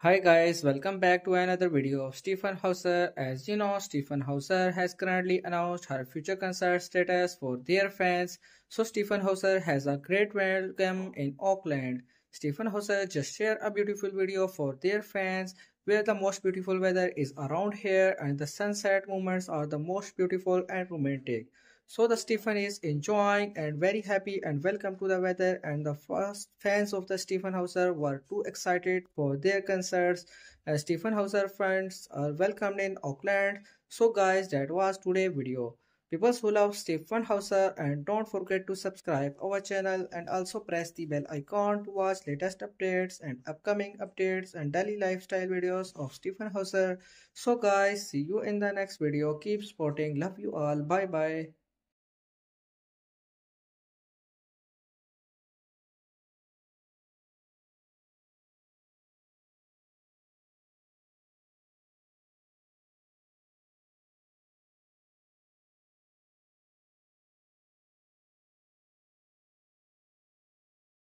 Hi guys, welcome back to another video of Stjepan Hauser. As you know, Stjepan Hauser has currently announced her future concert status for their fans. So Stjepan Hauser has a great welcome in Auckland. Stjepan Hauser just shared a beautiful video for their fans where the most beautiful weather is around here and the sunset moments are the most beautiful and romantic. So the Stjepan is enjoying and very happy and welcome to the weather and the first fans of the Stjepan Hauser were too excited for their concerts as Stjepan Hauser fans are welcomed in Auckland. So guys that was today video. People who love Stjepan Hauser and don't forget to subscribe our channel and also press the bell icon to watch latest updates and upcoming updates and daily lifestyle videos of Stjepan Hauser. So guys see you in the next video. Keep supporting. Love you all. Bye bye.